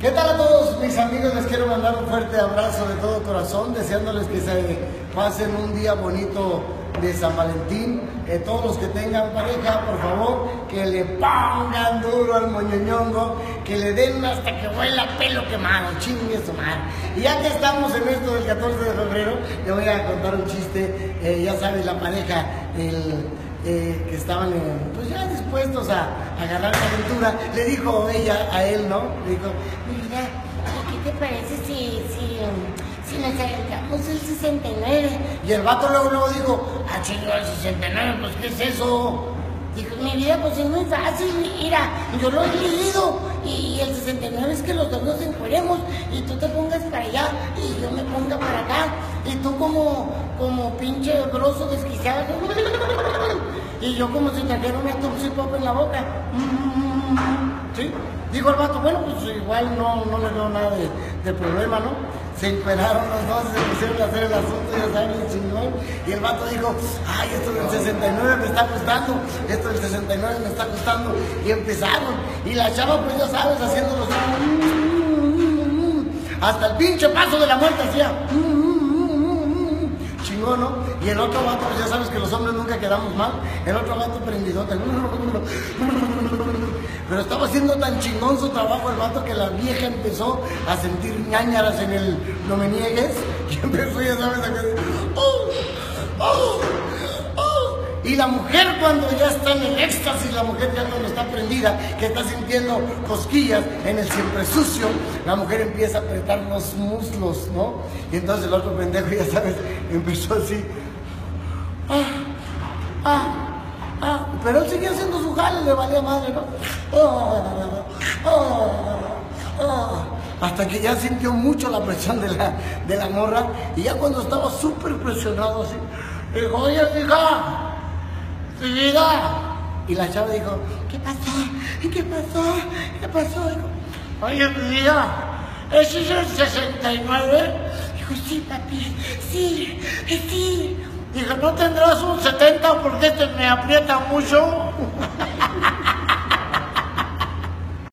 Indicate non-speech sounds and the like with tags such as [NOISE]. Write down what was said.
¿Qué tal a todos mis amigos? Les quiero mandar un fuerte abrazo de todo corazón, deseándoles que se pasen un día bonito de San Valentín. Que todos los que tengan pareja, por favor, que le pongan duro al moñoñongo, que le den hasta que huela pelo quemado, chingue su. Y ya que estamos en esto del 14 de febrero, le voy a contar un chiste. Eh, ya sabes, la pareja, el eh, que estaban pues ya dispuestos a, agarrar la aventura, le dijo ella a él, ¿no? Le dijo, Mira, ¿qué te parece si, si, si nos agarramos el 69? y el vato luego, luego dijo, ah, chingo, el 69, pues ¿qué es eso? Dijo, mi vida, pues es muy fácil, mira, yo lo he leído y el 69 es que los dos nos encueremos y tú te pongas para allá y yo me ponga para acá y tú como, como [LAUGHS] y yo como si trajera una Tupsi Pop en la boca. [LAUGHS] ¿Sí? Dijo el vato, bueno, pues igual no, no le veo nada de, de problema, ¿no? Se encueraron los dos, se pusieron a hacer el asunto, ya saben, el chingón. Y el vato dijo, ay, esto del 69 me está costando, esto del 69 me está costando. Y empezaron. Y la chava, pues ya sabes, haciendo los... [LAUGHS] Hasta el pinche paso de la muerte hacía... Y el otro vato, pues ya sabes que los hombres nunca quedamos mal. El otro vato prendidote. Pero estaba haciendo tan chingón su trabajo el vato que la vieja empezó a sentir ñañaras en el no me niegues. [LAUGHS] Y empezó, ya sabes, a ¡Oh! ¡Oh! ¡Oh! Y la mujer cuando ya está en el éxtasis, la mujer ya cuando está prendida, que está sintiendo cosquillas en el siempre sucio, la mujer empieza a apretar los muslos, ¿no? Y entonces el otro pendejo, ya sabes, [LAUGHS] empezó así. Ah, ah, ah. Pero él seguía haciendo su jale, le valía madre, ¿no? Oh, oh, oh. Hasta que ya sintió mucho la presión de la, de la morra y ya cuando estaba súper presionado así, dijo, oye, hija, vida. Y la chava dijo, ¿Qué pasó? ¿Qué pasó? ¿qué pasó? Dijo, oye, vida, ¿ese es el 69? Dijo, sí, papi, sí, sí. Dijo, ¿no tendrás un 70 porque este me aprieta mucho?